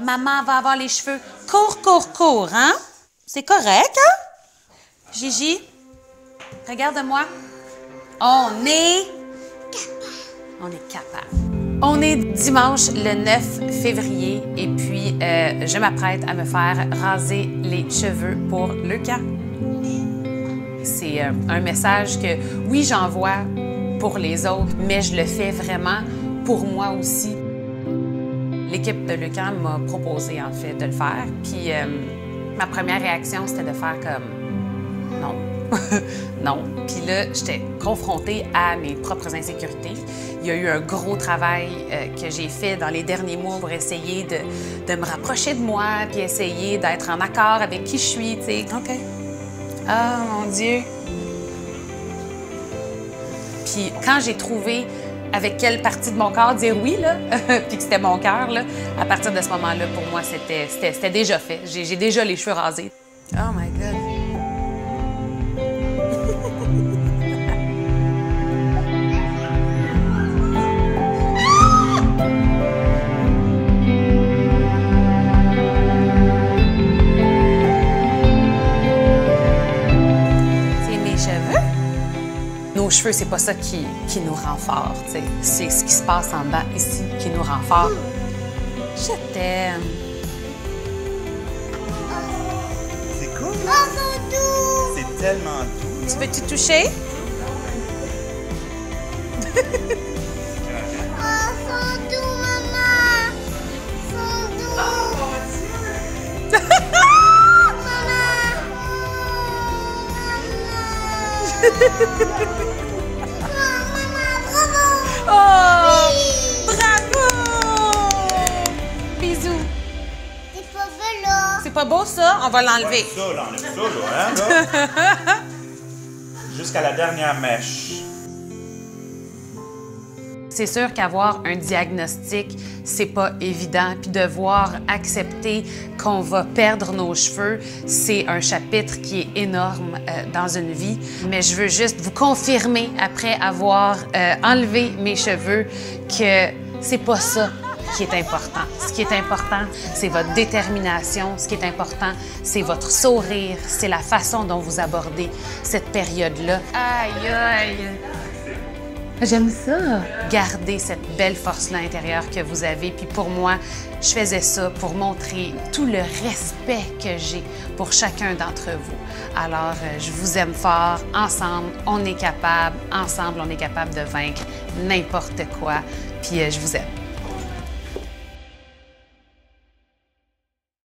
Maman va avoir les cheveux courts, courts, courts, hein? C'est correct, hein? Gigi, regarde-moi. On est... On est capable. On est dimanche le 9 février et puis euh, je m'apprête à me faire raser les cheveux pour le cas. C'est euh, un message que, oui, j'envoie pour les autres, mais je le fais vraiment pour moi aussi. L'équipe de Lucan m'a proposé, en fait, de le faire. Puis euh, ma première réaction, c'était de faire comme non. non. Puis là, j'étais confrontée à mes propres insécurités. Il y a eu un gros travail euh, que j'ai fait dans les derniers mois pour essayer de, de me rapprocher de moi, puis essayer d'être en accord avec qui je suis, tu sais. OK. Ah, mon Dieu. Puis quand j'ai trouvé avec quelle partie de mon corps dire oui, là, puis que c'était mon cœur, là, à partir de ce moment-là, pour moi, c'était, déjà fait. J'ai déjà les cheveux rasés. Oh my God. Nos cheveux, c'est pas ça qui, qui nous rend fort. C'est ce qui se passe en bas ici qui nous rend fort. Je t'aime. C'est cool. Oh! C'est tellement doux. Tu veux-tu toucher? Oh, son doux, maman! Pas beau ça? On va l'enlever. Ça, là, enlève ça, là, hein. Jusqu'à la dernière mèche. C'est sûr qu'avoir un diagnostic, c'est pas évident. Puis devoir accepter qu'on va perdre nos cheveux, c'est un chapitre qui est énorme euh, dans une vie. Mais je veux juste vous confirmer, après avoir euh, enlevé mes cheveux, que c'est pas ça qui est important. Ce qui est important, c'est votre détermination. Ce qui est important, c'est votre sourire. C'est la façon dont vous abordez cette période-là. Aïe, aïe! J'aime ça. Garder cette belle force-là intérieure que vous avez. Puis pour moi, je faisais ça pour montrer tout le respect que j'ai pour chacun d'entre vous. Alors, euh, je vous aime fort. Ensemble, on est capable. Ensemble, on est capable de vaincre n'importe quoi. Puis euh, je vous aime.